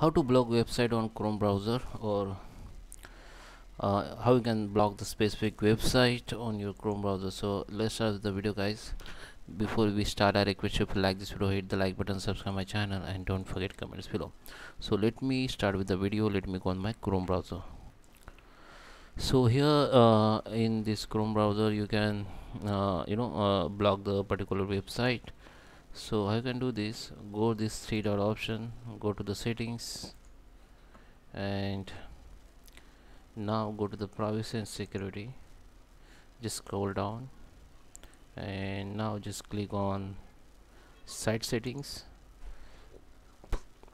how to block website on chrome browser or uh, how you can block the specific website on your chrome browser. So let's start the video guys. Before we start i request you like this video hit the like button subscribe my channel and don't forget comments below. So let me start with the video. Let me go on my chrome browser. So here uh, in this chrome browser you can uh, you know uh, block the particular website so I can do this? Go this three dot option go to the settings and now go to the privacy and security. Just scroll down and now just click on site settings.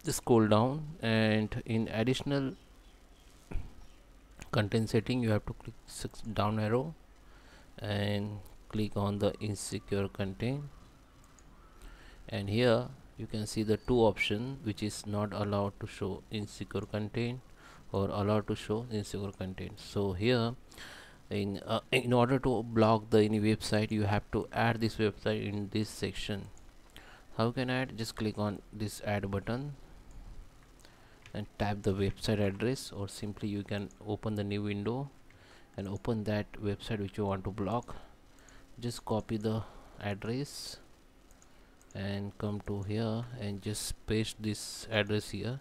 Just scroll down and in additional content setting you have to click down arrow and click on the insecure content and here you can see the two option which is not allowed to show insecure content or allowed to show insecure content. So here in uh, in order to block the any website you have to add this website in this section. How can I add? Just click on this add button and type the website address or simply you can open the new window and open that website which you want to block. Just copy the address and come to here and just paste this address here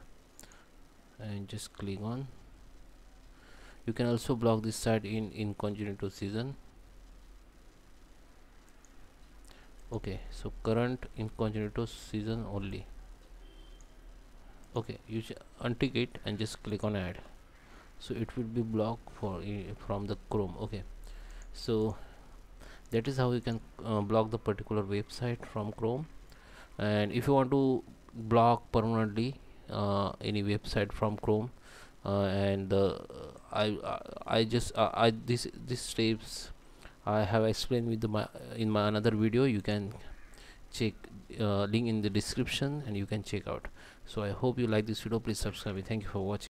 and just click on. You can also block this site in incognito session. Okay so current incognito session only. Okay you untick it and just click on add. So it will be blocked for from the chrome. Okay so that is how you can uh, block the particular website from chrome and if you want to block permanently uh, any website from chrome uh, and uh, I, I just uh, I this this steps I have explained with the, my in my another video. You can check uh, link in the description and you can check out. So I hope you like this video. Please subscribe. Thank you for watching